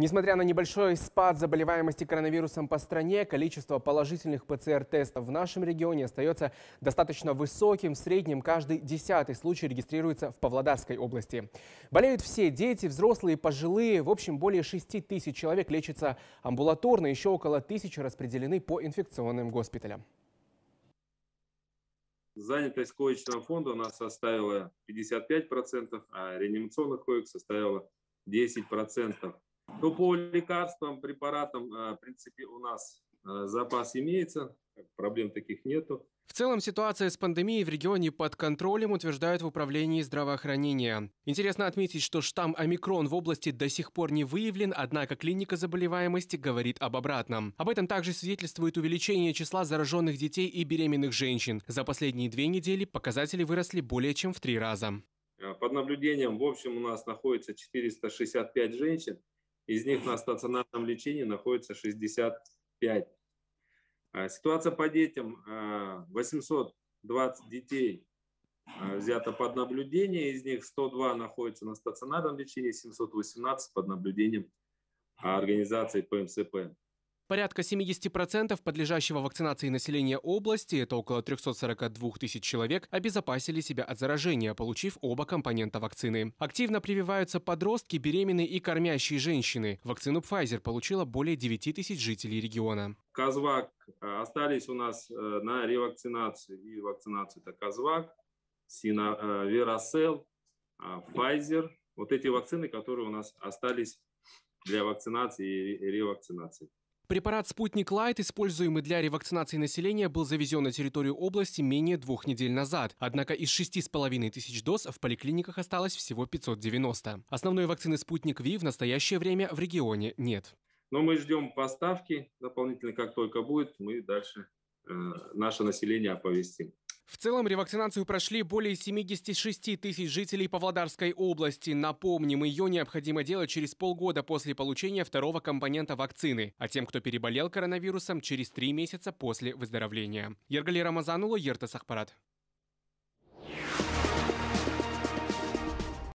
Несмотря на небольшой спад заболеваемости коронавирусом по стране, количество положительных ПЦР-тестов в нашем регионе остается достаточно высоким. В среднем каждый десятый случай регистрируется в Павлодарской области. Болеют все – дети, взрослые, пожилые. В общем, более 6 тысяч человек лечатся амбулаторно, еще около тысячи распределены по инфекционным госпиталям. Занятость коечного фонда у нас составила 55%, а реанимационных коек составила 10%. Ну, по лекарствам, препаратам, э, в принципе, у нас э, запас имеется, проблем таких нету. В целом ситуация с пандемией в регионе под контролем, утверждают в управлении здравоохранения. Интересно отметить, что штамм омикрон в области до сих пор не выявлен, однако клиника заболеваемости говорит об обратном. Об этом также свидетельствует увеличение числа зараженных детей и беременных женщин. За последние две недели показатели выросли более чем в три раза. Э, под наблюдением, в общем, у нас находится 465 женщин, из них на стационарном лечении находится 65. А, ситуация по детям. 820 а, детей а, взято под наблюдение, из них 102 находятся на стационарном лечении, 718 под наблюдением организации ПМСП. Порядка 70% подлежащего вакцинации населения области, это около 342 тысяч человек, обезопасили себя от заражения, получив оба компонента вакцины. Активно прививаются подростки, беременные и кормящие женщины. Вакцину Pfizer получила более 9 тысяч жителей региона. Казвак э, остались у нас э, на ревакцинацию и вакцинацию. Это Казвак, Сина, э, Верасел, Pfizer. Вот эти вакцины, которые у нас остались для вакцинации и ревакцинации. Препарат «Спутник Лайт», используемый для ревакцинации населения, был завезен на территорию области менее двух недель назад. Однако из 6,5 тысяч доз в поликлиниках осталось всего 590. Основной вакцины «Спутник Ви» в настоящее время в регионе нет. Но мы ждем поставки дополнительно, как только будет, мы дальше э, наше население оповестим. В целом ревакцинацию прошли более 76 тысяч жителей Павлодарской области. Напомним, ее необходимо делать через полгода после получения второго компонента вакцины, а тем, кто переболел коронавирусом, через три месяца после выздоровления. Ергали Рамазанула, Ерта Сахпарат.